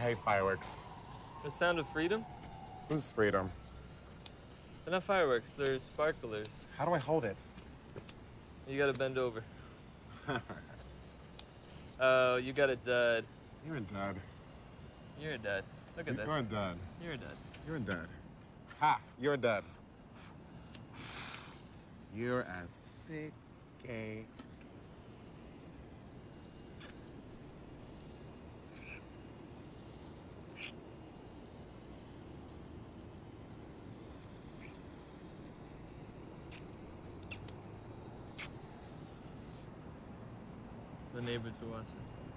hate fireworks. The sound of freedom? Who's freedom? They're not fireworks, they're sparklers. How do I hold it? You gotta bend over. Oh, you got it dud. You're a dad. You're a dad. Look at this. You're a dad. You're a dad. You're a dad. Ha! You're a dad. You're a sick gay. The neighbors are watching.